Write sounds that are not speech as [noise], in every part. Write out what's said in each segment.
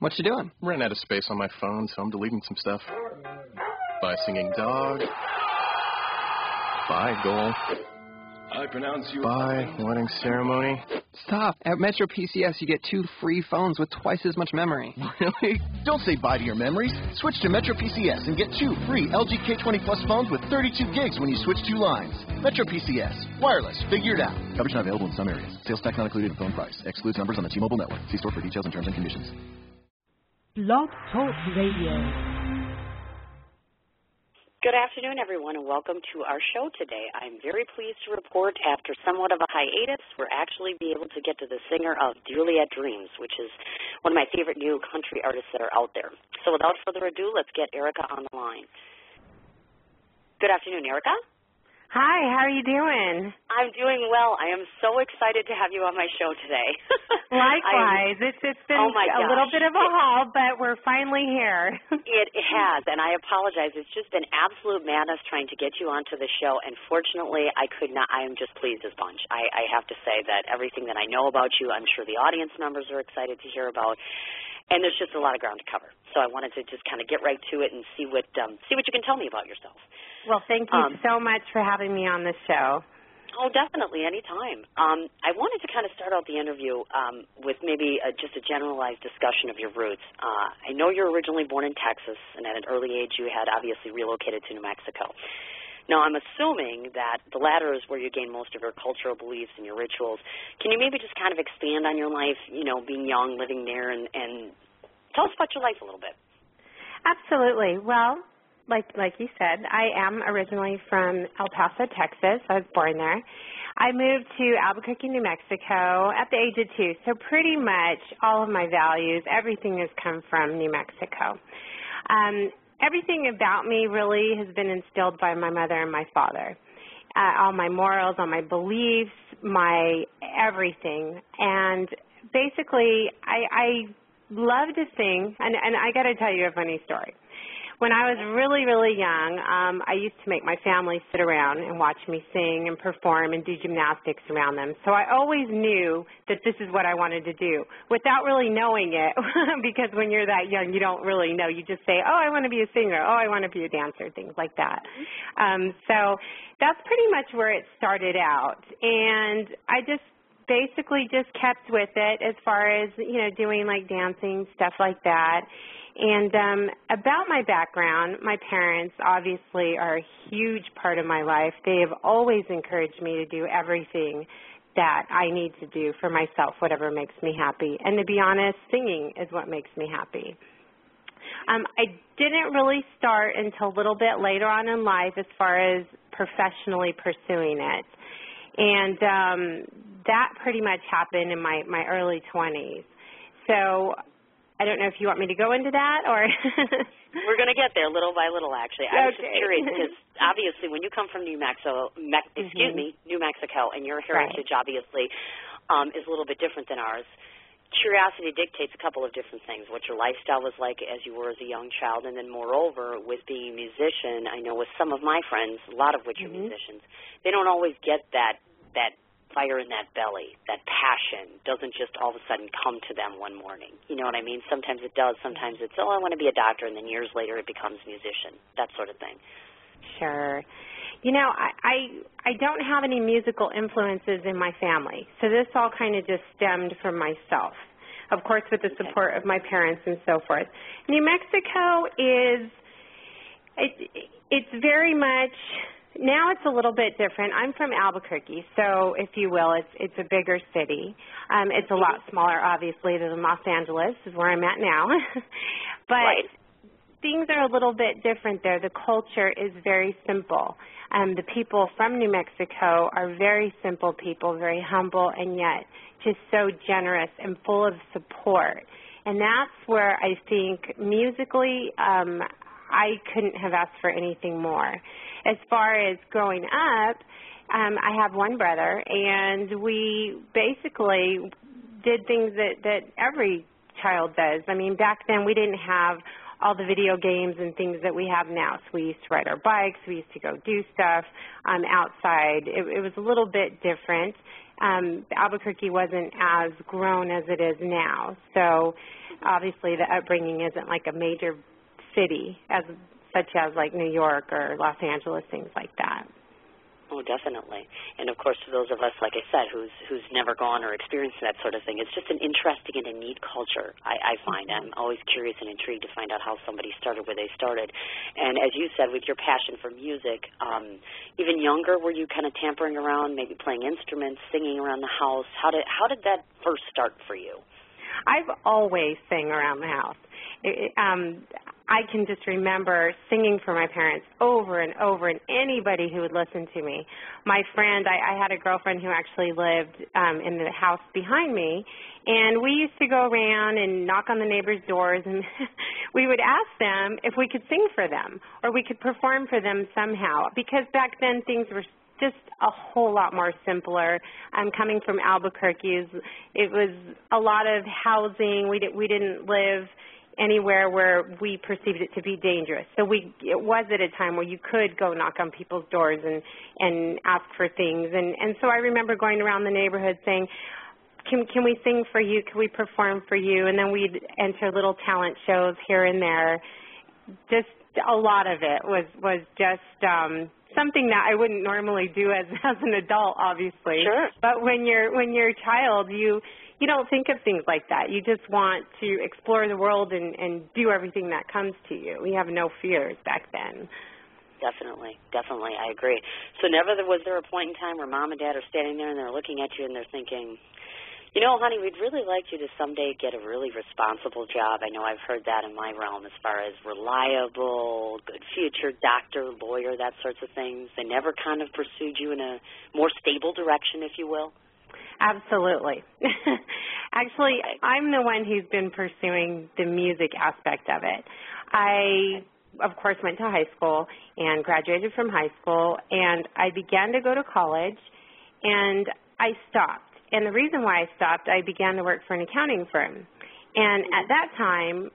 What you doing? Ran out of space on my phone, so I'm deleting some stuff. Bye, singing dog. Bye, goal. I pronounce you. Bye, wedding ceremony. Stop. At Metro PCS, you get two free phones with twice as much memory. [laughs] Really? Don't say bye to your memories. Switch to Metro PCS and get two free LG K20 Plus phones with 32 gigs when you switch two lines. Metro PCS. Wireless. Figure it out. Coverage not available in some areas. Sales tax not included in phone price. Excludes numbers on the T-Mobile network. See store for details and terms and conditions. Blog Talk Radio. Good afternoon, everyone, and welcome to our show today. I'm very pleased to report after somewhat of a hiatus, we're actually be able to get to the singer of Juliet Dreams, which is one of my favorite new country artists that are out there. So without further ado, let's get Erika on the line. Good afternoon, Erika. Hi, how are you doing? I'm doing well. I am so excited to have you on my show today. [laughs] Likewise. it's it's been oh a little bit of a haul, but we're finally here. [laughs] It has, and I apologize. It's just been absolute madness trying to get you onto the show, and fortunately, I could not. I am just pleased as punch. I, I have to say that everything that I know about you, I'm sure the audience members are excited to hear about, and there's just a lot of ground to cover. So I wanted to just kind of get right to it and see what um, see what you can tell me about yourself. well, thank you Um, so much for having me on the show. Oh, definitely, anytime. Um, I wanted to kind of start out the interview um, with maybe a, just a generalized discussion of your roots. Uh, I know you're originally born in Texas, and at an early age you had obviously relocated to New Mexico. Now, I'm assuming that the latter is where you gain most of your cultural beliefs and your rituals. Can you maybe just kind of expand on your life, you know, being young, living there, and, and tell us about your life a little bit? Absolutely. Well, like like you said, I am originally from El Paso, Texas. I was born there. I moved to Albuquerque, New Mexico at the age of two. So pretty much all of my values, everything has come from New Mexico. Um, everything about me really has been instilled by my mother and my father. Uh, all my morals, all my beliefs, my everything. And basically, I, I love to sing, and, and I got to tell you a funny story. When I was really, really young, um, I used to make my family sit around and watch me sing and perform and do gymnastics around them. So I always knew that this is what I wanted to do without really knowing it, [laughs] because when you're that young, you don't really know. You just say, "Oh, I want to be a singer. Oh, I want to be a dancer," things like that. Um, so that's pretty much where it started out, and I just basically just kept with it as far as you know doing like dancing stuff like that and um about my background my parents obviously are a huge part of my life. They have always encouraged me to do everything that I need to do for myself whatever makes me happy. And to be honest singing is what makes me happy. Um I didn't really start until a little bit later on in life as far as professionally pursuing it. And um that pretty much happened in my my early 20s so I don't know if you want me to go into that or [laughs] We're going to get there little by little, actually. I was just curious because [laughs] obviously, when you come from New Mexico, Me- excuse Mhm. me, New Mexico, and your Right. heritage obviously um, is a little bit different than ours. Curiosity dictates a couple of different things: what your lifestyle was like as you were as a young child, and then moreover, with being a musician, I know with some of my friends, a lot of which are Mhm. musicians, they don't always get that that fire in that belly, that passion doesn't just all of a sudden come to them one morning. You know what I mean? Sometimes it does. Sometimes it's, oh, I want to be a doctor, and then years later it becomes musician. That sort of thing. Sure. You know, I, I I don't have any musical influences in my family, so this all kind of just stemmed from myself. Of course, with the Okay. support of my parents and so forth. New Mexico is it, it's very much now it's a little bit different. I'm from Albuquerque, so if you will, it's it's a bigger city. Um, it's a lot smaller, obviously, than Los Angeles, is where I'm at now. [laughs] but Right. things are a little bit different there. The culture is very simple. Um, the people from New Mexico are very simple people, very humble, and yet just so generous and full of support. And that's where I think musically, um, I couldn't have asked for anything more. As far as growing up, um, I have one brother, and we basically did things that that every child does. I mean, back then we didn't have all the video games and things that we have now. So we used to ride our bikes, we used to go do stuff um, outside. It, it was a little bit different. um, Albuquerque wasn't as grown as it is now. So obviously the upbringing isn't like a major city as such as like New York or Los Angeles, things like that. Oh, definitely. And of course, for those of us, like I said, who's who's never gone or experienced that sort of thing, it's just an interesting and a neat culture. I, I find I'm always curious and intrigued to find out how somebody started where they started. And as you said, with your passion for music, um, even younger, were you kind of tampering around, maybe playing instruments, singing around the house? How did how did that first start for you? I've always sang around the house. It, um, I can just remember singing for my parents over and over, and anybody who would listen to me. My friend, I, I had a girlfriend who actually lived um, in the house behind me, and we used to go around and knock on the neighbors' doors, and [laughs] we would ask them if we could sing for them or we could perform for them somehow. Because back then things were just a whole lot more simpler. Um, coming from Albuquerque, it was a lot of housing. We we didn't live anywhere where we perceived it to be dangerous. So we it was at a time where you could go knock on people's doors and and ask for things. And and so I remember going around the neighborhood saying, "Can can we sing for you? Can we perform for you?" And then we'd enter little talent shows here and there. Just a lot of it was was just um something that I wouldn't normally do as [laughs] as an adult obviously. Sure. But when you're when you're a child, you you don't think of things like that. You just want to explore the world and, and do everything that comes to you. We have no fears back then. Definitely, definitely, I agree. So never there was there a point in time where mom and dad are standing there and they're looking at you and they're thinking, you know, honey, we'd really like you to someday get a really responsible job. I know I've heard that in my realm as far as reliable, good future, doctor, lawyer, that sorts of things. They never kind of pursued you in a more stable direction, if you will. Absolutely. [laughs] Actually, I'm the one who's been pursuing the music aspect of it. I, of course, went to high school and graduated from high school, and I began to go to college, and I stopped. And the reason why I stopped, I began to work for an accounting firm. And at that time,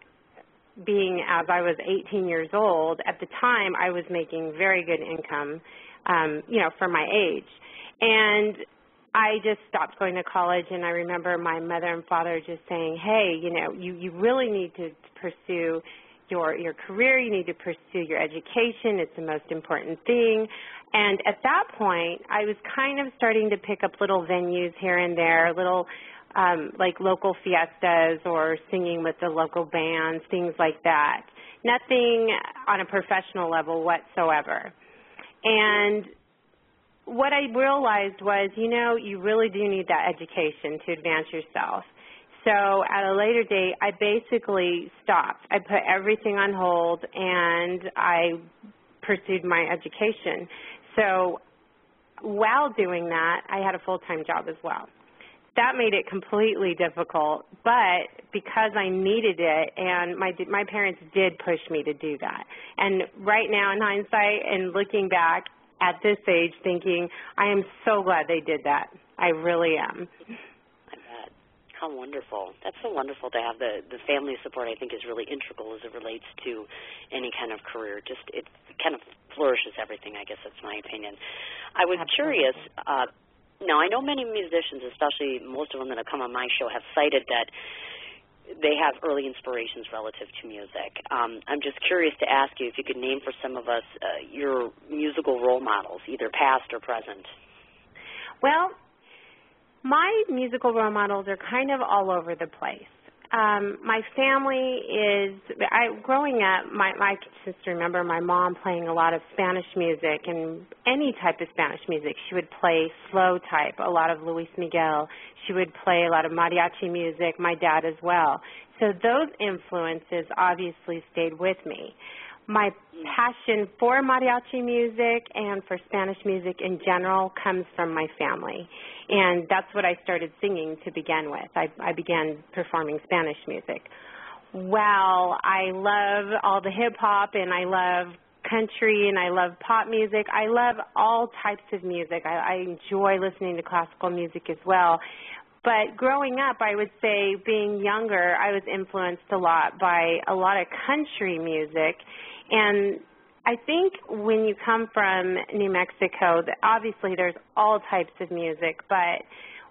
being as I was 18 years old, at the time I was making very good income, um, you know, for my age. And I just stopped going to college and I remember my mother and father just saying, "Hey, you know, you you really need to pursue your your career, you need to pursue your education. It's the most important thing." And at that point, I was kind of starting to pick up little venues here and there, little um like local fiestas or singing with the local bands, things like that. Nothing on a professional level whatsoever. And what I realized was, you know, you really do need that education to advance yourself. So at a later date, I basically stopped. I put everything on hold and I pursued my education. So while doing that, I had a full-time job as well. That made it completely difficult, but because I needed it and my my parents did push me to do that. And right now in hindsight and looking back, at this age thinking, I am so glad they did that. I really am. I bet. How wonderful. That's so wonderful to have the the family support I think is really integral as it relates to any kind of career. Just it kind of flourishes everything, I guess that's my opinion. I was Absolutely. curious, uh now I know many musicians, especially most of them that have come on my show, have cited that they have early inspirations relative to music. Um, I'm just curious to ask you if you could name for some of us uh, your musical role models, either past or present. Well, my musical role models are kind of all over the place. Um, my family is I growing up my I can just remember my mom playing a lot of Spanish music and any type of Spanish music. She would play slow type, a lot of Luis Miguel. She would play a lot of mariachi music, my dad as well. So those influences obviously stayed with me my passion for mariachi music and for Spanish music in general comes from my family. And that's what I started singing to begin with. I, I began performing Spanish music. While I love all the hip hop and I love country and I love pop music, I love all types of music. I, I enjoy listening to classical music as well. But growing up, I would say being younger, I was influenced a lot by a lot of country music and I think when you come from New Mexico, obviously there's all types of music, but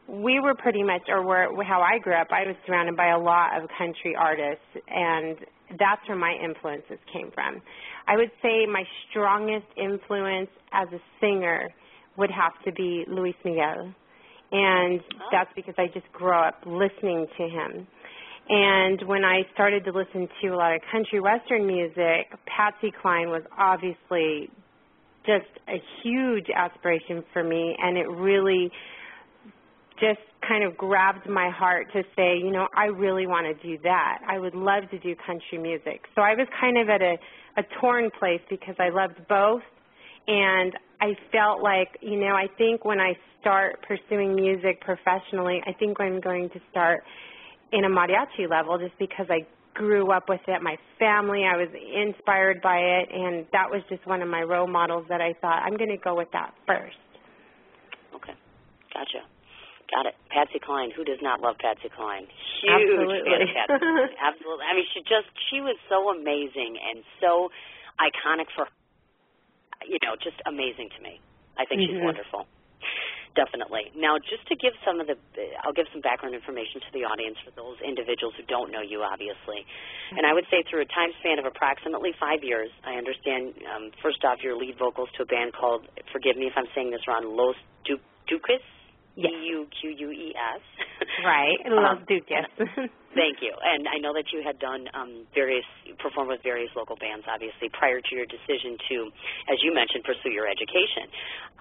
we were pretty much, or where, how I grew up, I was surrounded by a lot of country artists, and that's where my influences came from. I would say my strongest influence as a singer would have to be Luis Miguel, and Oh. that's because I just grew up listening to him. And when I started to listen to a lot of country western music, Patsy Cline was obviously just a huge aspiration for me, and it really just kind of grabbed my heart to say, you know, I really want to do that. I would love to do country music. So I was kind of at a, a torn place because I loved both. And I felt like, you know, I think when I start pursuing music professionally, I think I'm going to start in a mariachi level just because I grew up with it. My family, I was inspired by it, and that was just one of my role models that I thought I'm going to go with that first. Okay, gotcha. Got it. Patsy Cline. Who does not love Patsy Cline? Huge Absolutely. Patsy Cline. [laughs] Absolutely. I mean, she just she was so amazing and so iconic for you know, just amazing to me. I think she's Mhm. wonderful. Definitely. Now, just to give some of the, I'll give some background information to the audience for those individuals who don't know you, obviously. And I would say through a time span of approximately five years, I understand, um, first off, your lead vocals to a band called, forgive me if I'm saying this wrong, Los Du- Duques? Yes. Right. [laughs] Um, Love Dukas. [laughs] Thank you. And I know that you had done um, various, performed with various local bands, obviously, prior to your decision to, as you mentioned, pursue your education.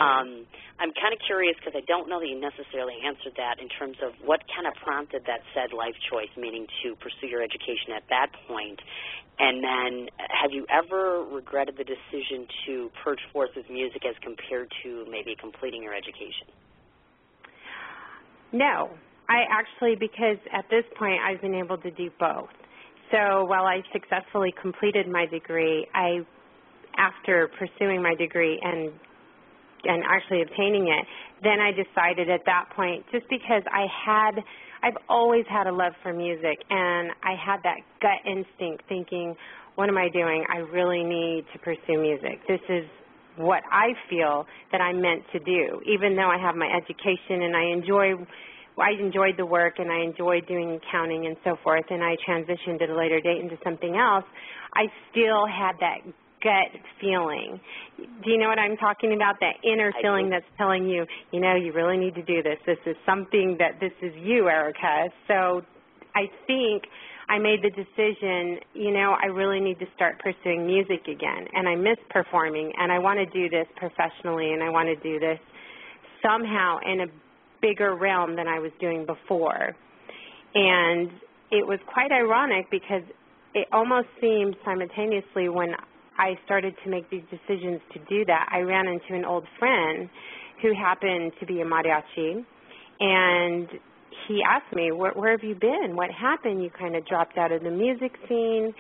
Um, I'm kind of curious because I don't know that you necessarily answered that in terms of what kind of prompted that said life choice, meaning to pursue your education at that point. And then, have you ever regretted the decision to purge forth with music as compared to maybe completing your education? No, I actually, because at this point I've been able to do both. So while I successfully completed my degree, I, after pursuing my degree and and actually obtaining it, then I decided at that point, just because I had, I've always had a love for music, and I had that gut instinct thinking, what am I doing? I really need to pursue music. This is what I feel that I'm meant to do, even though I have my education and I enjoy I enjoyed the work and I enjoyed doing accounting and so forth and I transitioned at a later date into something else, I still had that gut feeling. Do you know what I'm talking about? That inner I feeling do. that's telling you, you know, you really need to do this. This is something that this is you, Erika. So I think I made the decision, you know, I really need to start pursuing music again. And I miss performing and I want to do this professionally and I want to do this somehow in a bigger realm than I was doing before. And it was quite ironic because it almost seemed simultaneously when I started to make these decisions to do that, I ran into an old friend who happened to be a mariachi and he asked me, where, where have you been? What happened? You kind of dropped out of the music scene.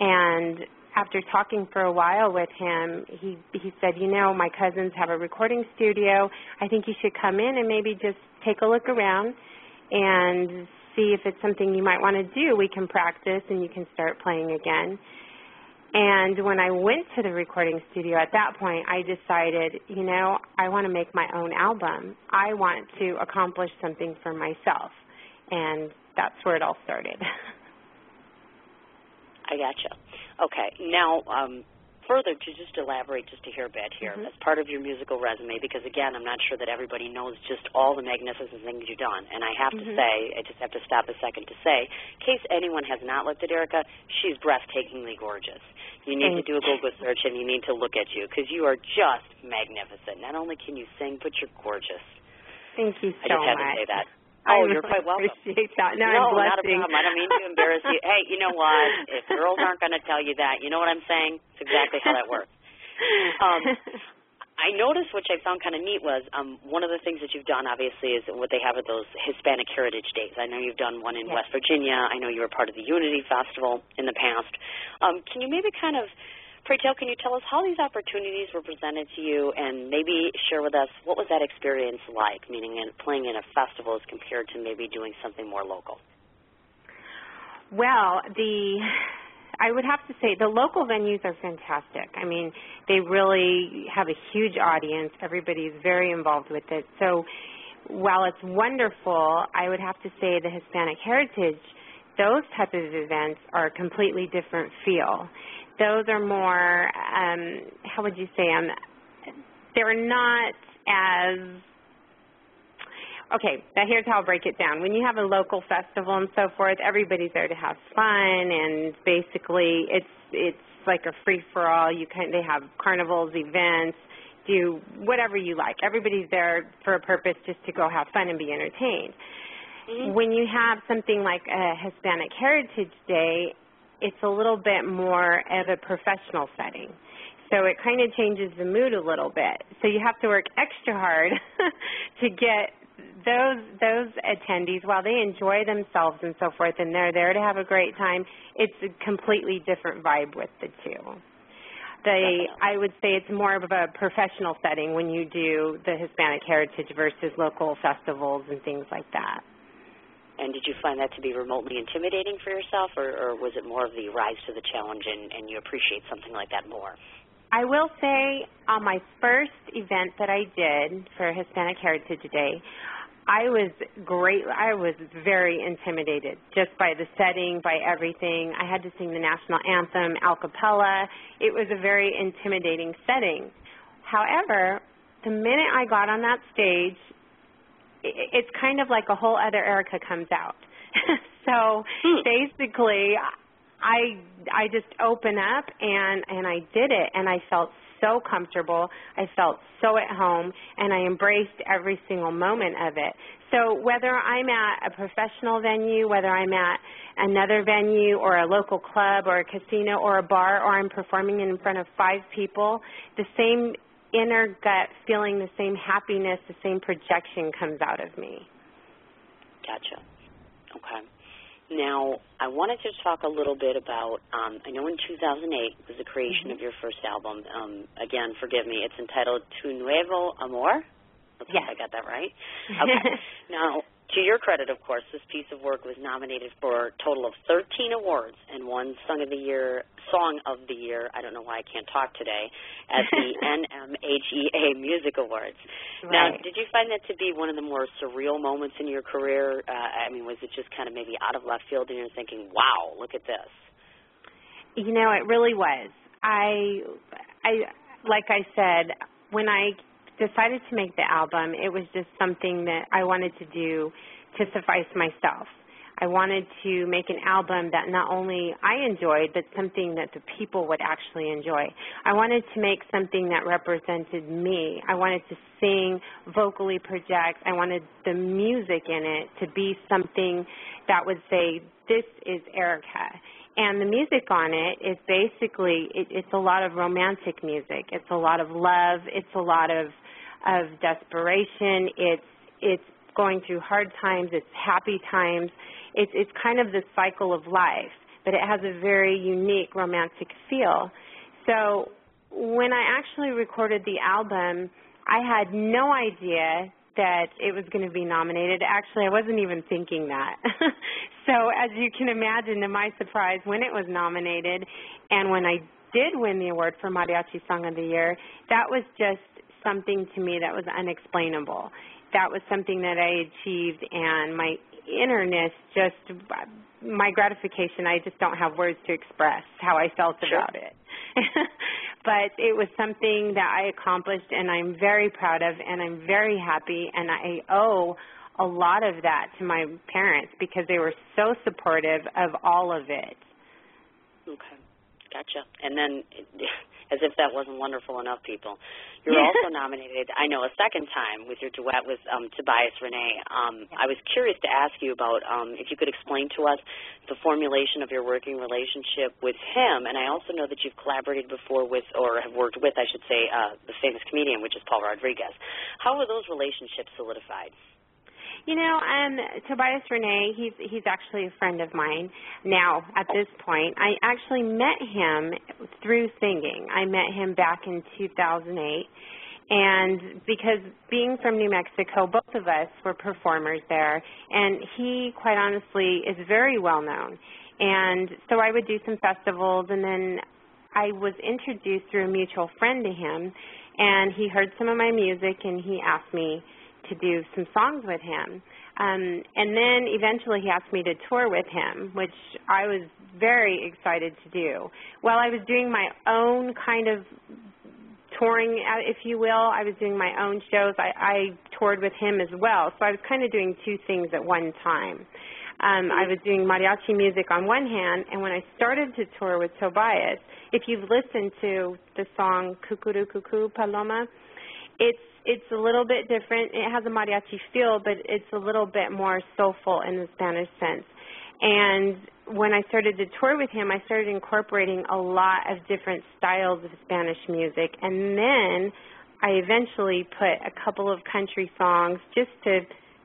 And after talking for a while with him, he he said, you know, my cousins have a recording studio. I think you should come in and maybe just take a look around and see if it's something you might want to do. We can practice and you can start playing again. And when I went to the recording studio at that point, I decided, you know, I want to make my own album. I want to accomplish something for myself. And that's where it all started. [laughs] I gotcha. Okay. Now, um, further to just elaborate just to hear a bit here Mhm. as part of your musical resume, because again, I'm not sure that everybody knows just all the magnificent things you've done. And I have Mhm. to say, I just have to stop a second to say, in case anyone has not looked at Erika, she's breathtakingly gorgeous. You need Thank to do a Google search and you need to look at you because you are just magnificent. Not only can you sing, but you're gorgeous. Thank you I so just had much. to say that. I Oh, really you're quite welcome. appreciate that. No, no, I'm not a problem. I don't mean to embarrass you. Hey, you know what? If girls aren't going to tell you that, you know what I'm saying? It's exactly how that works. Um, I noticed, which I found kind of neat, was um, one of the things that you've done, obviously, is what they have at those Hispanic Heritage Days. I know you've done one in Yes. West Virginia. I know you were part of the Unity Festival in the past. Um, can you maybe kind of, pray tell, can you tell us how these opportunities were presented to you, and maybe share with us what was that experience like, meaning in playing in a festival as compared to maybe doing something more local? Well, the I would have to say the local venues are fantastic. I mean, they really have a huge audience. Everybody's very involved with it. So while it's wonderful, I would have to say the Hispanic Heritage, those type of events are a completely different feel. Those are more, um, how would you say, um, they're not as okay, now here's how I'll break it down. When you have a local festival and so forth, everybody's there to have fun and basically it's it's like a free for all. You can they have carnivals, events, do whatever you like. Everybody's there for a purpose just to go have fun and be entertained. Mm-hmm. When you have something like a Hispanic Heritage Day, it's a little bit more of a professional setting. So it kind of changes the mood a little bit. So you have to work extra hard [laughs] to get those those attendees while they enjoy themselves and so forth and they're there to have a great time, it's a completely different vibe with the two. The I would say it's more of a professional setting when you do the Hispanic Heritage versus local festivals and things like that. And did you find that to be remotely intimidating for yourself, or, or was it more of the rise to the challenge and, and you appreciate something like that more? I will say on my first event that I did for Hispanic Heritage Day, I was great. I was very intimidated just by the setting, by everything. I had to sing the national anthem a cappella. It was a very intimidating setting. However, the minute I got on that stage, it's kind of like a whole other Erika comes out. [laughs] so hmm. basically, I I just open up and and I did it and I felt so comfortable. I felt so at home and I embraced every single moment of it. So whether I'm at a professional venue, whether I'm at another venue or a local club or a casino or a bar or I'm performing in front of five people, the same inner gut feeling, the same happiness, the same projection comes out of me. Gotcha. Okay. Now, I wanted to talk a little bit about, um, I know in 2008 was the creation mm-hmm. of your first album. Um, again, forgive me, it's entitled Tu Nuevo Amor. Let's yes. I got that right. [laughs] Okay. now, to your credit, of course, this piece of work was nominated for a total of 13 awards and won Song of the Year, Song of the Year. I don't know why I can't talk today at the [laughs] NMHEA Music Awards. Right. Now, did you find that to be one of the more surreal moments in your career? Uh, I mean, was it just kind of maybe out of left field, and you're thinking, "Wow, look at this"? You know, it really was. I, I, like I said, when I decided to make the album, it was just something that I wanted to do to suffice myself. I wanted to make an album that not only I enjoyed, but something that the people would actually enjoy. I wanted to make something that represented me. I wanted to sing, vocally project. I wanted the music in it to be something that would say, this is Erika. And the music on it is basically, it, it's a lot of romantic music. It's a lot of love. It's a lot of of desperation. It's it's going through hard times. It's happy times. It's it's kind of the cycle of life, but it has a very unique romantic feel. So when I actually recorded the album, I had no idea that it was going to be nominated. Actually, I wasn't even thinking that. [laughs] so as you can imagine, to my surprise, when it was nominated and when I did win the award for Mariachi Song of the Year, that was just something to me that was unexplainable. That was something that I achieved, and my innerness just my gratification. I just don't have words to express how I felt sure. about it. [laughs] but it was something that I accomplished, and I'm very proud of, and I'm very happy, and I owe a lot of that to my parents because they were so supportive of all of it. Okay, gotcha. And then [laughs] as if that wasn't wonderful enough, people. You're [laughs] also nominated, I know, a second time with your duet with um, Tobias Rene. Um, I was curious to ask you about um, if you could explain to us the formulation of your working relationship with him. And I also know that you've collaborated before with, or have worked with, I should say, uh, the famous comedian, which is Paul Rodriguez. How were those relationships solidified? You know, um, Tobias Rene, he's he's actually a friend of mine now at this point. I actually met him through singing. I met him back in 2008. And because being from New Mexico, both of us were performers there, and he, quite honestly, is very well known. And so I would do some festivals, and then I was introduced through a mutual friend to him, and he heard some of my music, and he asked me to do some songs with him. Um, and then eventually he asked me to tour with him, which I was very excited to do. While I was doing my own kind of touring, uh, if you will, I was doing my own shows. I, I toured with him as well, so I was kind of doing two things at one time. Um, I was doing mariachi music on one hand, and when I started to tour with Tobias, if you've listened to the song "Cucurrucucú Paloma," it's it's a little bit different. It has a mariachi feel, but it's a little bit more soulful in the Spanish sense. And when I started to tour with him, I started incorporating a lot of different styles of Spanish music. And then I eventually put a couple of country songs just to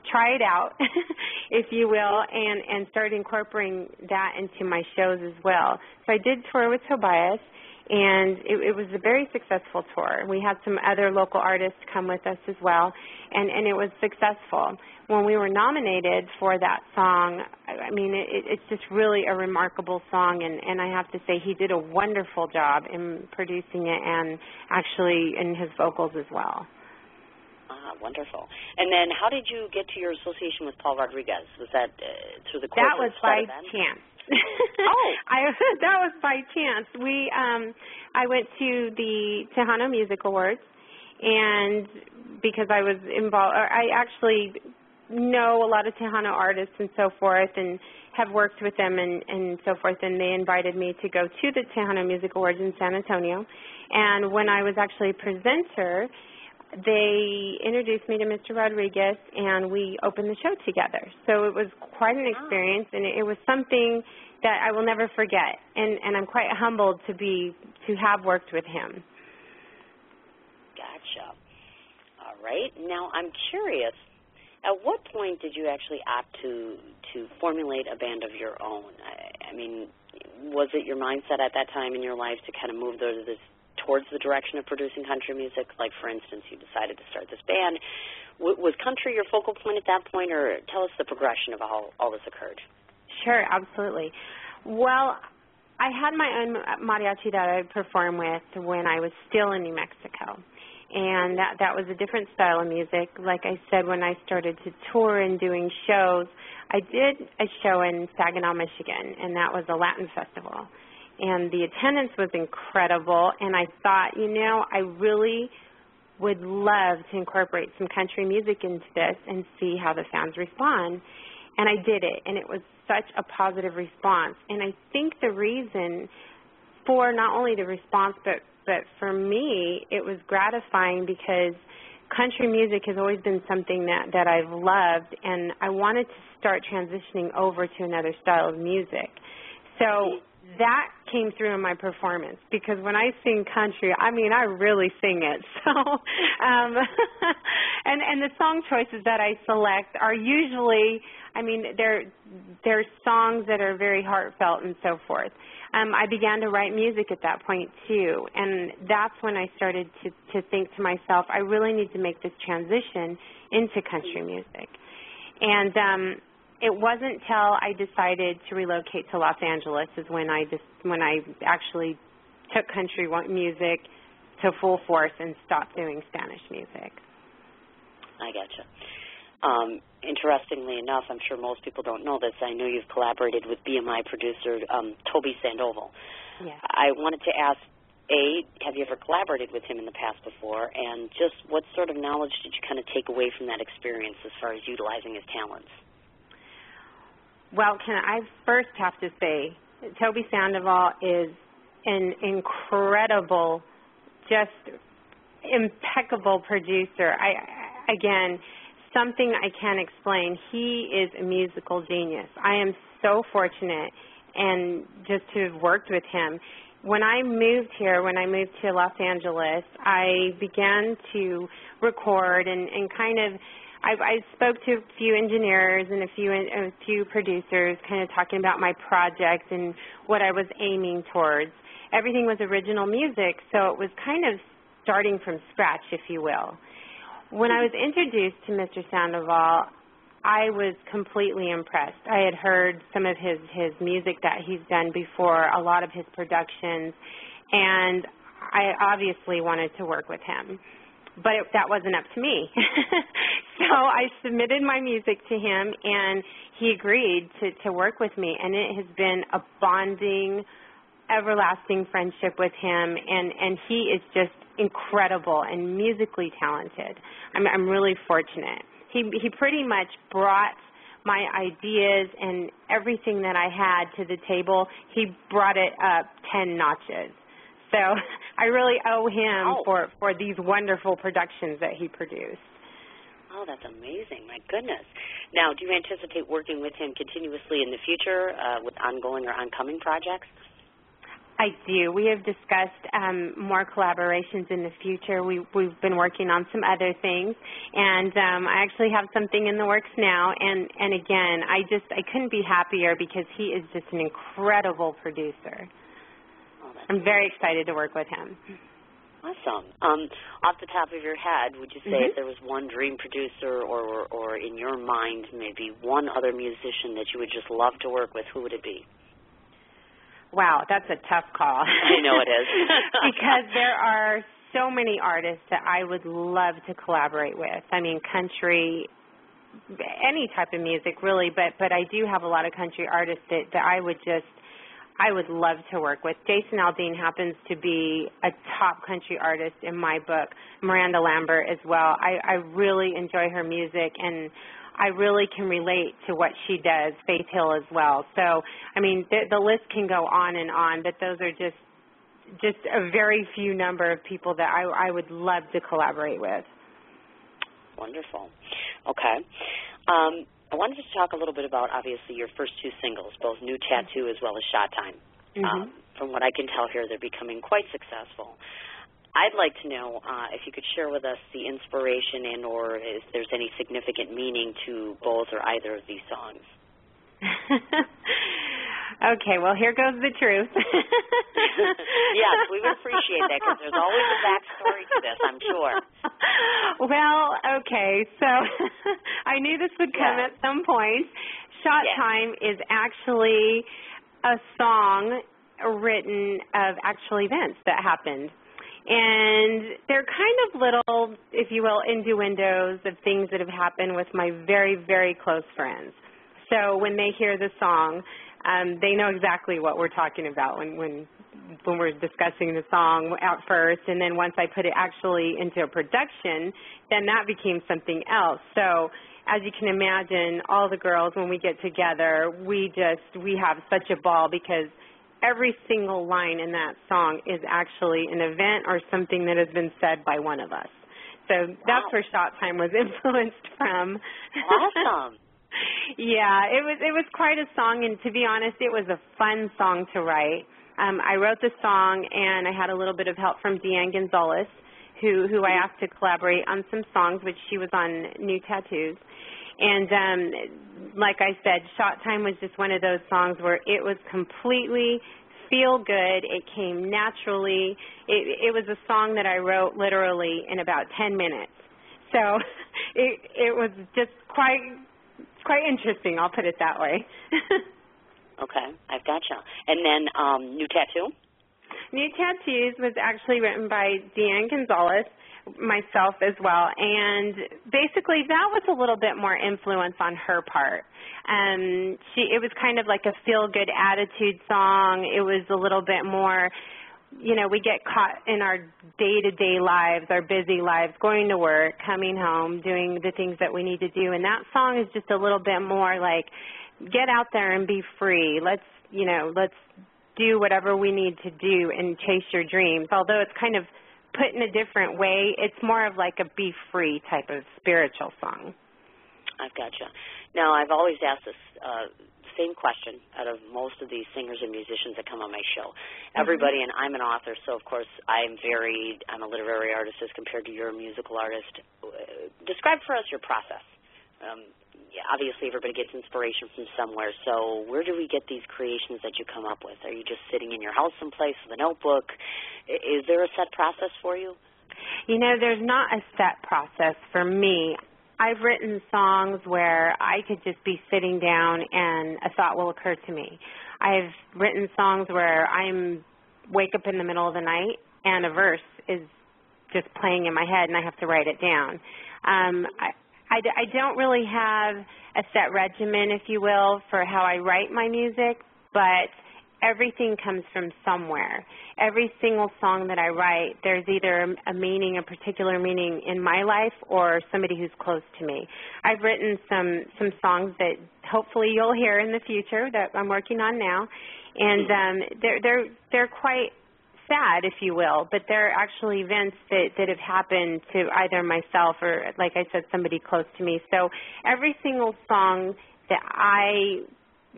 try it out, [laughs] if you will, and, and start incorporating that into my shows as well. So I did tour with Tobias and it, it was a very successful tour. We had some other local artists come with us as well, and, and it was successful. When we were nominated for that song, I mean, it, it's just really a remarkable song, and, and I have to say he did a wonderful job in producing it and actually in his vocals as well. Ah, wonderful. And then, how did you get to your association with Paul Rodriguez? Was that uh, through the course that was by event? chance oh, [laughs] I that was by chance. We um I went to the Tejano Music Awards and because I was involved I actually know a lot of Tejano artists and so forth and have worked with them and, and so forth and they invited me to go to the Tejano Music Awards in San Antonio and when I was actually a presenter they introduced me to Mr. Rodriguez and we opened the show together. So it was quite an ah. experience and it, was something that I will never forget. And, and I'm quite humbled to be to have worked with him. Gotcha. All right. Now I'm curious. At what point did you actually opt to to formulate a band of your own? I, I mean, was it your mindset at that time in your life to kind of move to this towards the direction of producing country music? Like, for instance, you decided to start this band. W- was country your focal point at that point, or tell us the progression of how all this occurred? Sure, absolutely. Well, I had my own mariachi that I performed with when I was still in New Mexico. And that that was a different style of music. Like I said, when I started to tour and doing shows, I did a show in Saginaw, Michigan, and that was a Latin festival and the attendance was incredible. And I thought, you know, I really would love to incorporate some country music into this and see how the fans respond. And I did it, and it was such a positive response. And I think the reason for not only the response, but but for me, it was gratifying because country music has always been something that that I've loved, and I wanted to start transitioning over to another style of music. So that came through in my performance because when I sing country, I mean I really sing it. [laughs] So, um, [laughs] and and the song choices that I select are usually, I mean, they're they're songs that are very heartfelt and so forth. Um, I began to write music at that point too, and that's when I started to to think to myself, I really need to make this transition into country music. And um, it wasn't till I decided to relocate to Los Angeles is when I just when I actually took country music to full force and stopped doing Spanish music. I gotcha. Um, interestingly enough, I'm sure most people don't know this. I know you've collaborated with BMI producer um, Toby Sandoval. Yes. I wanted to ask, A, have you ever collaborated with him in the past before? And just what sort of knowledge did you kind of take away from that experience as far as utilizing his talents? Well, can I first have to say, Toby Sandoval is an incredible, just impeccable producer. I again, something I can't explain. He is a musical genius. I am so fortunate and just to have worked with him. When I moved here, when I moved to Los Angeles, I began to record and, and kind of I, I spoke to a few engineers and a few a few producers, kind of talking about my project and what I was aiming towards. Everything was original music, so it was kind of starting from scratch, if you will. When I was introduced to Mr. Sandoval, I was completely impressed. I had heard some of his his music that he's done before, a lot of his productions, and I obviously wanted to work with him. But it, that wasn't up to me. [laughs] so I submitted my music to him, and he agreed to to work with me, and it has been a bonding, everlasting friendship with him, and and he is just incredible and musically talented. I'm I'm really fortunate. He he pretty much brought my ideas and everything that I had to the table. He brought it up 10 notches. So [laughs] I really owe him Wow. for for these wonderful productions that he produced. Oh, that's amazing. My goodness. Now, do you anticipate working with him continuously in the future uh, with ongoing or oncoming projects? I do. We have discussed um, more collaborations in the future. We, we've been working on some other things, and um, I actually have something in the works now. And and again, I just I couldn't be happier because he is just an incredible producer. I'm very excited to work with him. awesome. Um, off the top of your head, would you say Mhm. if there was one dream producer or, or, or in your mind maybe one other musician that you would just love to work with, who would it be? Wow, that's a tough call. I know it is. [laughs] [laughs] because there are so many artists that I would love to collaborate with. I mean, country, any type of music really, but but I do have a lot of country artists that that I would just I would love to work with. Jason Aldean happens to be a top country artist in my book. Miranda Lambert as well. I, I really enjoy her music and I really can relate to what she does. Faith Hill as well. So I mean the, the list can go on and on, but those are just just a very few number of people that I, I would love to collaborate with. Wonderful. Okay. Um, I wanted to talk a little bit about obviously your first two singles, both New Tattoo as well as Shot Time. Mhm. Um, from what I can tell here, they're becoming quite successful. I'd like to know uh, if you could share with us the inspiration and or if there's any significant meaning to both or either of these songs. [laughs] okay, well here goes the truth. [laughs] yes, we would appreciate that because there's always a backstory to this, I'm sure. [laughs] Well, okay, so [laughs] I knew this would come Yeah. at some point. Shot Yeah. Time is actually a song written of actual events that happened. And they're kind of little, if you will, innuendos of things that have happened with my very, very close friends. So when they hear the song, um, they know exactly what we're talking about when, when when we're discussing the song at first, and then once I put it actually into a production, then that became something else. So as you can imagine, all the girls when we get together, we just we have such a ball because every single line in that song is actually an event or something that has been said by one of us. So that's Wow. where Shot Time was [laughs] influenced from. Awesome. Yeah, it was it was quite a song, and to be honest, it was a fun song to write. Um, I wrote the song, and I had a little bit of help from Deanne Gonzalez, who who I asked to collaborate on some songs, which she was on New Tattoos. And um, like I said, Shot Time was just one of those songs where it was completely feel good. It came naturally. It, it was a song that I wrote literally in about 10 minutes. So [laughs] it it was just quite quite interesting. I'll put it that way. [laughs] Okay, I've gotcha. And then um, New Tattoo? New Tattoos was actually written by Deanne Gonzalez, myself as well, and basically that was a little bit more influence on her part. Um, she it was kind of like a feel good attitude song. It was a little bit more you know, we get caught in our day-to-day lives, our busy lives, going to work, coming home, doing the things that we need to do. And that song is just a little bit more like, get out there and be free. Let's, you know, let's do whatever we need to do and chase your dreams. Although it's kind of put in a different way, it's more of like a be free type of spiritual song. I've gotcha. Now, I've always asked this uh, same question out of most of these singers and musicians that come on my show. Everybody, and I'm an author, so of course I'm very, I'm a literary artist as compared to you're a musical artist. Uh, describe for us your process. Um, obviously, everybody gets inspiration from somewhere. So, where do we get these creations that you come up with? Are you just sitting in your house someplace with a notebook? Is there a set process for you? You know, there's not a set process for me. I've written songs where I could just be sitting down and a thought will occur to me. I've written songs where I'm wake up in the middle of the night and a verse is just playing in my head and I have to write it down. Um, I, I, I don't really have a set regimen, if you will, for how I write my music, but everything comes from somewhere. Every single song that I write, there's either a meaning, a particular meaning in my life or somebody who's close to me. I've written some some songs that hopefully you'll hear in the future that I'm working on now, and um, they're they're they're quite sad, if you will, but they're actually events that, that have happened to either myself or, like I said, somebody close to me. So every single song that I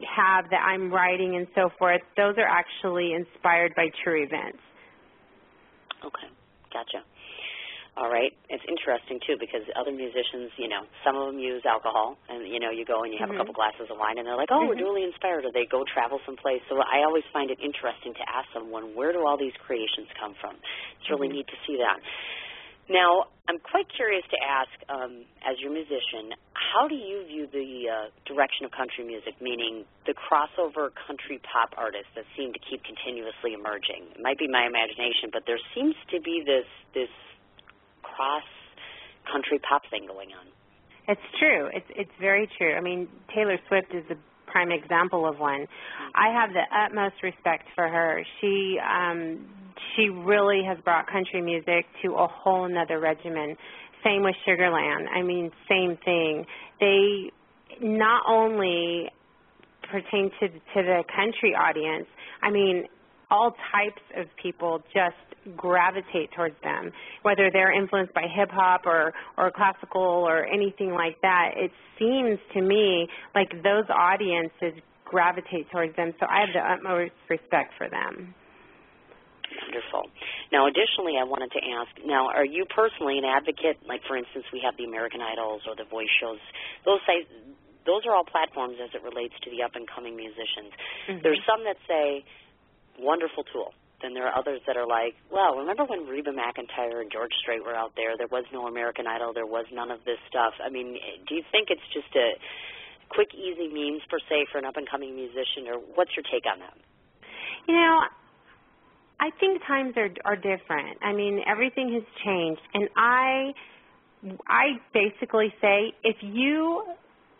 have that I'm writing and so forth, those are actually inspired by true events. Okay, gotcha. All right, it's interesting too because other musicians, you know, some of them use alcohol, and you know, you go and you have mm-hmm. a couple glasses of wine, and they're like, "Oh, mm-hmm. we're really inspired," or they go travel someplace. So I always find it interesting to ask someone, "Where do all these creations come from?" It's really mm-hmm. neat to see that. Now, I'm quite curious to ask, um, as your musician, how do you view the uh, direction of country music, meaning the crossover country pop artists that seem to keep continuously emerging? It might be my imagination, but there seems to be this this cross country pop thing going on. It's true. It's it's very true. I mean, Taylor Swift is a prime example of one. I have the utmost respect for her. She um she really has brought country music to a whole another regimen. Same with Sugarland. I mean, same thing. They not only pertain to to the country audience. I mean, all types of people just gravitate towards them, whether they're influenced by hip hop or or classical or anything like that. It seems to me like those audiences gravitate towards them. So I have the utmost respect for them. Wonderful. Now, additionally, I wanted to ask: Now, are you personally an advocate? Like, for instance, we have the American Idols or the Voice shows. Those sites, those are all platforms as it relates to the up and coming musicians. Mm-hmm. There's some that say wonderful tool. Then there are others that are like, well, remember when Reba McEntire and George Strait were out there? There was no American Idol. There was none of this stuff. I mean, do you think it's just a quick, easy means per se for an up and coming musician, or what's your take on that? You know, I think times are are different. I mean, everything has changed, and I I basically say if you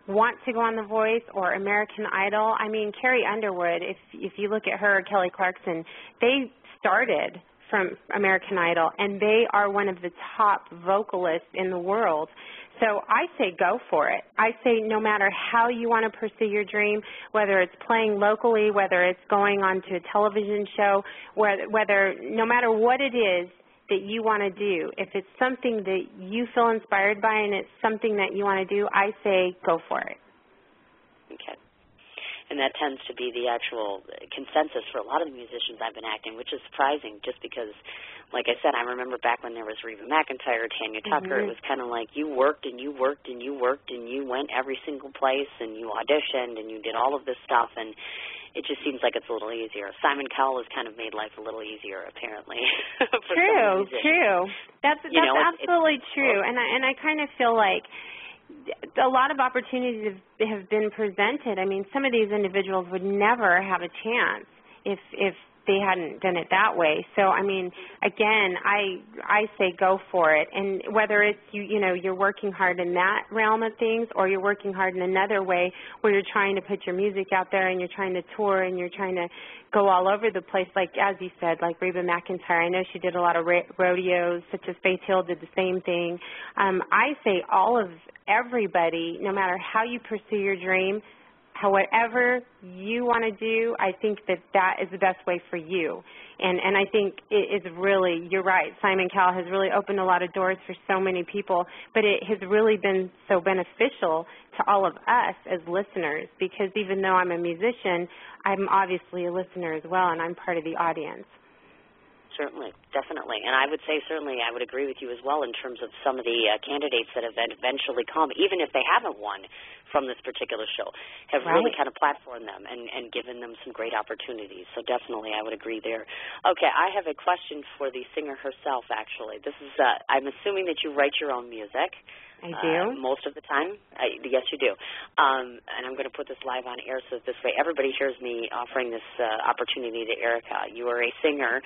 want to go on The Voice or American Idol. I mean, Carrie Underwood, if if you look at her, Kelly Clarkson, they started from American Idol and they are one of the top vocalists in the world. So I say go for it. I say no matter how you want to pursue your dream, whether it's playing locally, whether it's going on to a television show, whether, whether no matter what it is, that you want to do. If it's something that you feel inspired by and it's something that you want to do, I say go for it. And that tends to be the actual consensus for a lot of the musicians I've been acting, which is surprising just because, like I said, I remember back when there was Reba McEntire, Tanya Tucker, mm-hmm. it was kind of like you worked and you worked and you worked and you went every single place and you auditioned and you did all of this stuff and it just seems like it's a little easier. Simon Cowell has kind of made life a little easier, apparently. [laughs] true, true. That's that's know, absolutely it's, true, and I, and I kind of feel like a lot of opportunities have, been presented. I mean, some of these individuals would never have a chance if if they hadn't done it that way. So I mean, again, I I say go for it. And whether it's you you know you're working hard in that realm of things, or you're working hard in another way where you're trying to put your music out there and you're trying to tour and you're trying to go all over the place. Like as you said, like Reba McEntire, I know she did a lot of rodeos, such as Faith Hill did the same thing. Um, I say all of everybody, no matter how you pursue your dream however you want to do, I think that that is the best way for you. And and I think it is really you're right. Simon Cowell has really opened a lot of doors for so many people, but it has really been so beneficial to all of us as listeners because even though I'm a musician, I'm obviously a listener as well and I'm part of the audience. Certainly, definitely. And I would say certainly I would agree with you as well in terms of some of the uh, candidates that have eventually come, even if they haven't won from this particular show, have right. really kind of platformed them and, and given them some great opportunities. So definitely I would agree there. Okay, I have a question for the singer herself, actually. This is, uh, I'm assuming that you write your own music. I do. Uh, most of the time. I, yes, you do. Um, and I'm going to put this live on air so this way everybody hears me offering this uh, opportunity to Erika. You are a singer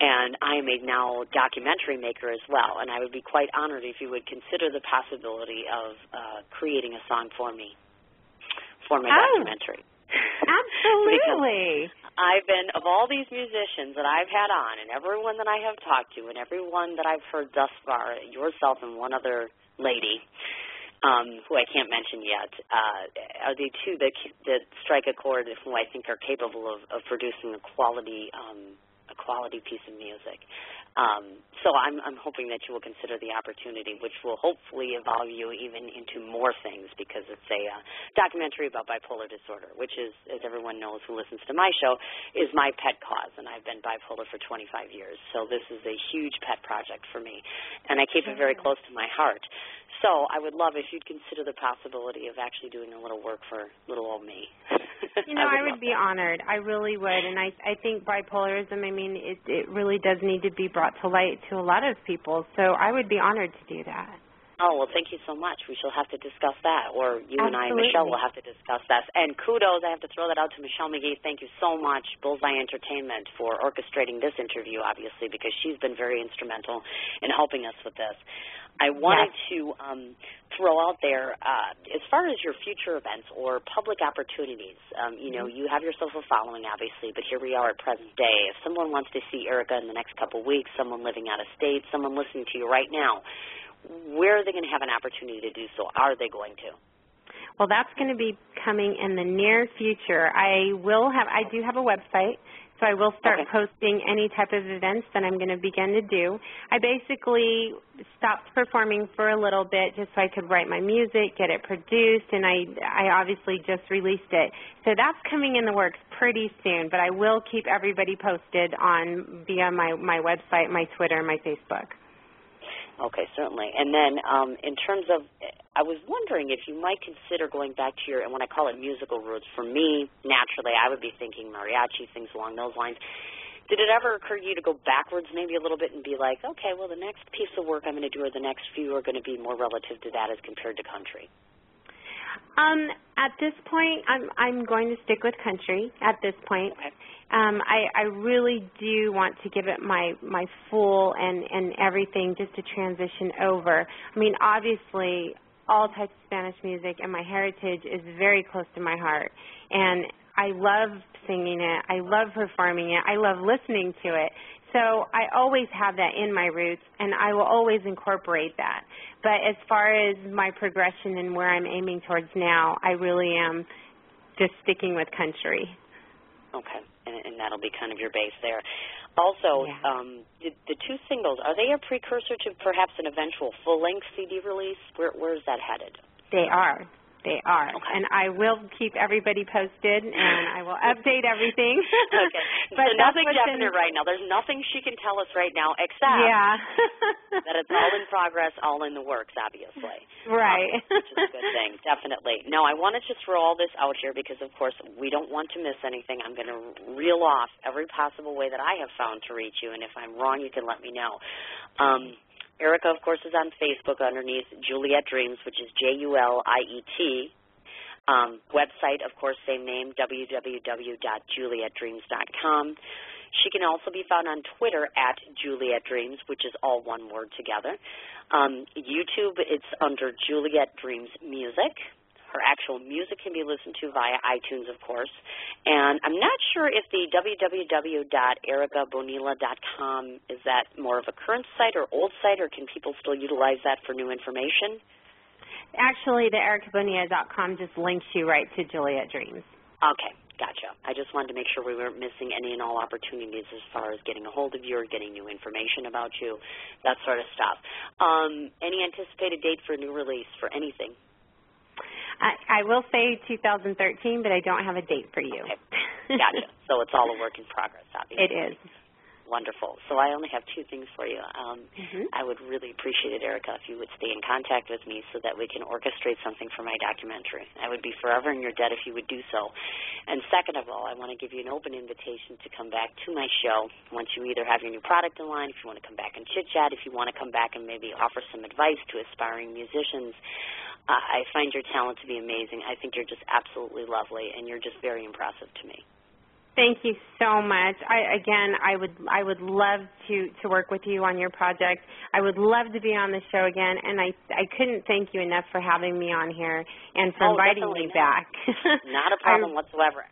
and I am a now documentary maker as well. And I would be quite honored if you would consider the possibility of uh, creating a song for me for my oh, documentary. Absolutely. [laughs] I've been of all these musicians that I've had on, and everyone that I have talked to, and everyone that I've heard thus far, yourself and one other lady. Um, who I can't mention yet, uh, are the two that that strike a chord and who I think are capable of, of producing a quality um, a quality piece of music. Um, so I'm, I'm hoping that you will consider the opportunity, which will hopefully evolve you even into more things because it's a uh, documentary about bipolar disorder, which is, as everyone knows who listens to my show, is my pet cause, and I've been bipolar for 25 years. So this is a huge pet project for me, and I keep it very close to my heart. So I would love if you'd consider the possibility of actually doing a little work for little old me. [laughs] [laughs] you know, I would, I would be that. honored. I really would, and I I think bipolarism. I mean, it it really does need to be brought to light to a lot of people. So I would be honored to do that. Oh, well, thank you so much. We shall have to discuss that, or you Absolutely. and I, and Michelle, will have to discuss that. And kudos, I have to throw that out to Michelle McGee. Thank you so much, Bullseye Entertainment, for orchestrating this interview, obviously, because she's been very instrumental in helping us with this. I wanted yes. to um, throw out there, uh, as far as your future events or public opportunities, um, you know, mm-hmm. you have yourself a following, obviously, but here we are at present day. If someone wants to see Erika in the next couple of weeks, someone living out of state, someone listening to you right now, where are they going to have an opportunity to do so? Are they going to? Well, that's going to be coming in the near future. I will have, I do have a website, so I will start okay. posting any type of events that I'm going to begin to do. I basically stopped performing for a little bit just so I could write my music, get it produced, and I, I obviously just released it. So that's coming in the works pretty soon, but I will keep everybody posted on via my, my website, my Twitter, my Facebook. Okay, certainly. And then um, in terms of, I was wondering if you might consider going back to your, and when I call it musical roots, for me, naturally, I would be thinking mariachi, things along those lines. Did it ever occur to you to go backwards maybe a little bit and be like, okay, well, the next piece of work I'm going to do or the next few are going to be more relative to that as compared to country? Um, at this point, I'm I'm going to stick with country. At this point, okay. um, I I really do want to give it my my full and and everything just to transition over. I mean, obviously, all types of Spanish music and my heritage is very close to my heart, and I love singing it. I love performing it. I love listening to it. So I always have that in my roots, and I will always incorporate that. But as far as my progression and where I'm aiming towards now, I really am just sticking with country. Okay, and, and that'll be kind of your base there. Also, yeah. um, the, the two singles are they a precursor to perhaps an eventual full-length CD release? Where where is that headed? They are. They are. Okay. And I will keep everybody posted and I will [laughs] update everything. okay. [laughs] but so nothing in, definite right now. There's nothing she can tell us right now except yeah. [laughs] that it's all in progress, all in the works, obviously. Right. Um, which is a good thing, definitely. No, I wanted to throw all this out here because, of course, we don't want to miss anything. I'm going to reel off every possible way that I have found to reach you, and if I'm wrong, you can let me know. Um, Erika, of course, is on Facebook underneath Juliet Dreams, which is J U L I E T. Um, website, of course, same name, www.julietdreams.com. She can also be found on Twitter at Juliet Dreams, which is all one word together. Um, YouTube, it's under Juliet Dreams Music. Her actual music can be listened to via iTunes, of course. And I'm not sure if the www.ericabonilla.com is that more of a current site or old site, or can people still utilize that for new information? Actually, the ericabonilla.com just links you right to Juliet Dreams. Okay, gotcha. I just wanted to make sure we weren't missing any and all opportunities as far as getting a hold of you or getting new information about you, that sort of stuff. Um, any anticipated date for a new release for anything? I, I will say 2013, but I don't have a date for you. Okay. Gotcha. so it's all a work in progress, obviously. It is. Wonderful. So I only have two things for you. Um, mm-hmm. I would really appreciate it, Erika, if you would stay in contact with me so that we can orchestrate something for my documentary. I would be forever in your debt if you would do so. And second of all, I want to give you an open invitation to come back to my show once you either have your new product in line, if you want to come back and chit chat, if you want to come back and maybe offer some advice to aspiring musicians. Uh, I find your talent to be amazing. I think you're just absolutely lovely, and you're just very impressive to me. Thank you so much. I again, I would I would love to to work with you on your project. I would love to be on the show again, and I I couldn't thank you enough for having me on here and for oh, inviting me not. back. [laughs] not a problem whatsoever.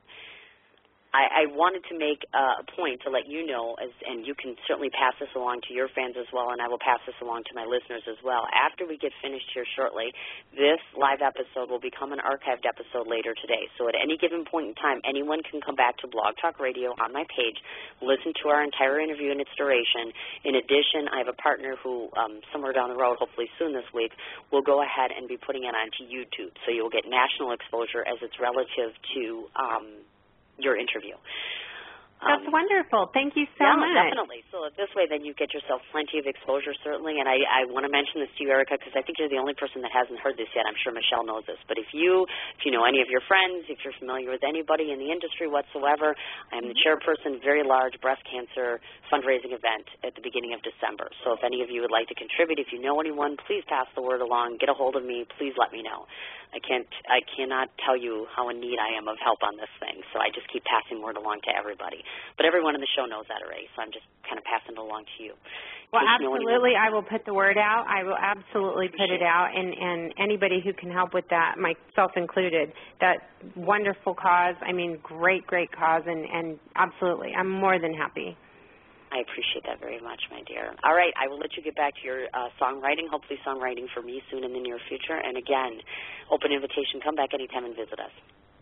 I, I wanted to make a point to let you know, as, and you can certainly pass this along to your fans as well, and I will pass this along to my listeners as well. After we get finished here shortly, this live episode will become an archived episode later today. So at any given point in time, anyone can come back to Blog Talk Radio on my page, listen to our entire interview in its duration. In addition, I have a partner who, um, somewhere down the road, hopefully soon this week, will go ahead and be putting it onto YouTube. So you'll get national exposure as it's relative to. Um, your interview. That's um, wonderful. Thank you so yeah, much. definitely. So this way, then you get yourself plenty of exposure, certainly. And I, I want to mention this to you, Erika, because I think you're the only person that hasn't heard this yet. I'm sure Michelle knows this. But if you, if you know any of your friends, if you're familiar with anybody in the industry whatsoever, I am the chairperson, very large breast cancer fundraising event at the beginning of December. So if any of you would like to contribute, if you know anyone, please pass the word along. Get a hold of me. Please let me know. I can't, I cannot tell you how in need I am of help on this thing. So I just keep passing word along to everybody. But everyone in the show knows that already, so I'm just kind of passing it along to you. Well, absolutely, I will put the word out. I will absolutely put it out, and and anybody who can help with that, myself included, that wonderful cause. I mean, great, great cause, and and absolutely, I'm more than happy. I appreciate that very much, my dear. All right, I will let you get back to your uh, songwriting, hopefully songwriting for me soon in the near future. And again, open invitation, come back anytime and visit us.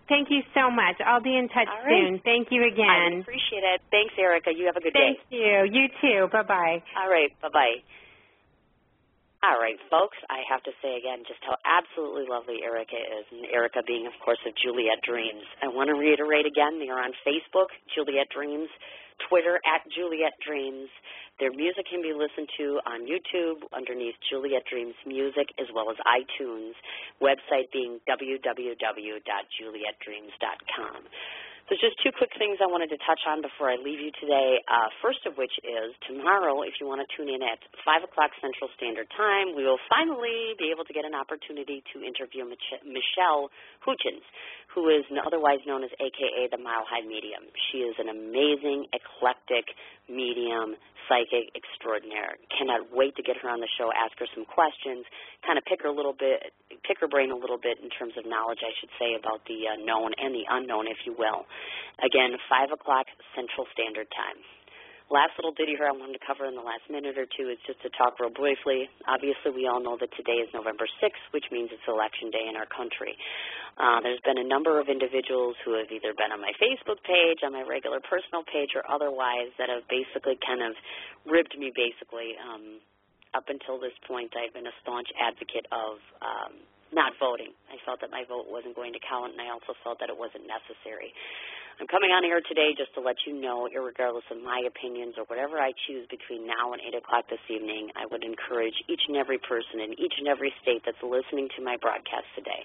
Thank you so much. I'll be in touch soon. Thank you again. I appreciate it. Thanks, Erika. You have a good Thank day. Thank you. You too. Bye-bye. All right. Bye-bye. All right, folks, I have to say again just how absolutely lovely Erika is, and Erika being, of course, of Juliet Dreams. I want to reiterate again, they are on Facebook, Juliet Dreams, Twitter, at Juliet Dreams, their music can be listened to on YouTube underneath Juliet Dreams Music as well as iTunes, website being www.julietdreams.com. There's just two quick things I wanted to touch on before I leave you today. Uh, first of which is tomorrow, if you want to tune in at 5 o'clock Central Standard Time, we will finally be able to get an opportunity to interview Mich- Michelle Hutchins, who is otherwise known as AKA the Mile High Medium. She is an amazing, eclectic medium, psychic extraordinaire. Cannot wait to get her on the show, ask her some questions, kind of pick her a little bit, pick her brain a little bit in terms of knowledge, I should say, about the uh, known and the unknown, if you will. Again, 5 o'clock Central Standard Time. Last little ditty here I wanted to cover in the last minute or two is just to talk real briefly. Obviously, we all know that today is November 6th, which means it's election day in our country. Uh, there's been a number of individuals who have either been on my Facebook page, on my regular personal page, or otherwise that have basically kind of ribbed me basically. Um, up until this point, I've been a staunch advocate of um, not voting. I felt that my vote wasn't going to count, and I also felt that it wasn't necessary. I'm coming on here today just to let you know, regardless of my opinions or whatever I choose between now and 8 o'clock this evening, I would encourage each and every person in each and every state that's listening to my broadcast today.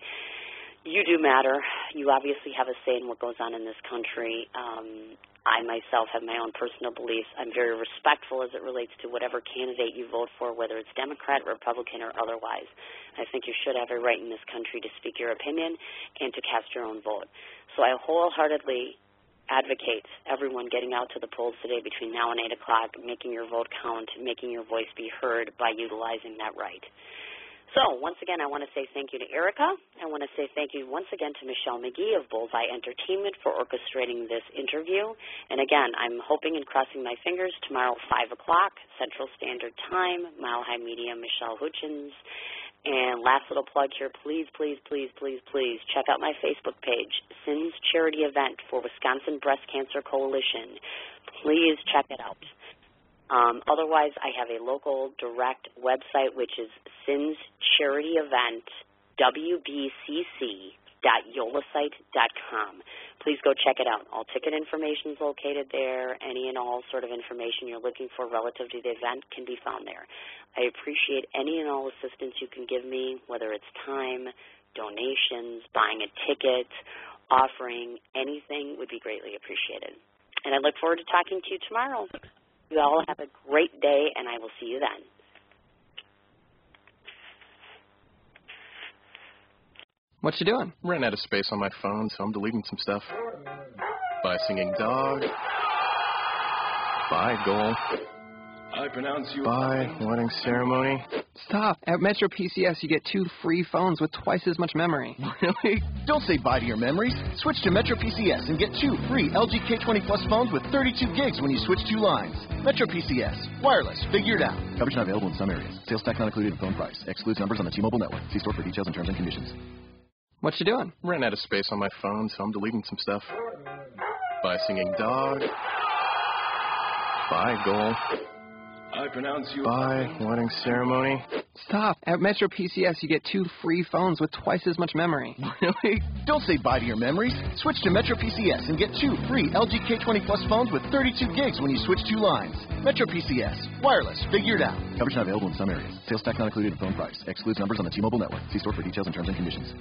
You do matter. You obviously have a say in what goes on in this country. Um, I myself have my own personal beliefs. I'm very respectful as it relates to whatever candidate you vote for, whether it's Democrat, Republican, or otherwise. I think you should have a right in this country to speak your opinion and to cast your own vote. So I wholeheartedly advocate everyone getting out to the polls today between now and 8 o'clock, making your vote count, making your voice be heard by utilizing that right. So, once again, I want to say thank you to Erika. I want to say thank you once again to Michelle McGee of Bullseye Entertainment for orchestrating this interview. And again, I'm hoping and crossing my fingers tomorrow, 5 o'clock Central Standard Time, Mile High Medium, Michelle Hutchins. And last little plug here, please, please, please, please, please check out my Facebook page, Cin's Charity Event for Wisconsin Breast Cancer Coalition. Please check it out. Um, otherwise, I have a local direct website, which is Cin's Charity Event, wbcc.yolasite.com. Please go check it out. All ticket information is located there. Any and all sort of information you're looking for relative to the event can be found there. I appreciate any and all assistance you can give me, whether it's time, donations, buying a ticket, offering anything would be greatly appreciated. And I look forward to talking to you tomorrow. You all have a great day, and I will see you then. What you doing? Ran out of space on my phone, so I'm deleting some stuff. by singing dog. Bye, goal. I pronounce you. By wedding ceremony. Stop. At Metro PCS, you get two free phones with twice as much memory. [laughs] Really? Don't say bye to your memories. Switch to Metro PCS and get two free LG K20 Plus phones with 32 gigs when you switch two lines. Metro PCS. Wireless. Figured out. Coverage not available in some areas. Sales tax not included in phone price. Excludes numbers on the T-Mobile network. See store for details and terms and conditions. What you doing? Ran out of space on my phone, so I'm deleting some stuff. By singing dog. Bye, goal. I pronounce you. Bye, wedding ceremony. Stop. At Metro PCS, you get two free phones with twice as much memory. [laughs] Really? Don't say bye to your memories. Switch to Metro PCS and get two free LG K20 Plus phones with 32 gigs when you switch two lines. Metro PCS. Wireless. Figured out. Coverage not available in some areas. Sales tax not included in phone price. Excludes numbers on the T-Mobile network. See store for details and terms and conditions.